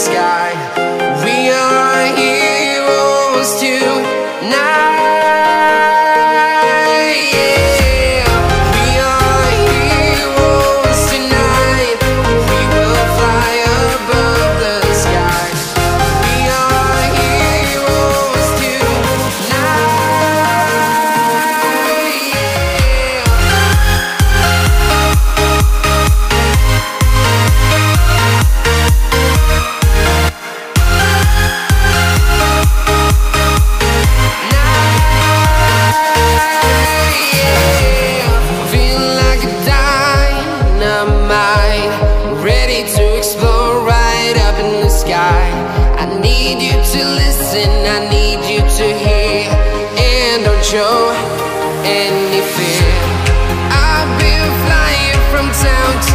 Sky. We are heroes tonight. just float right up in the sky. I need you to listen, I need you to hear. And don't show any fear. I've been flying from town to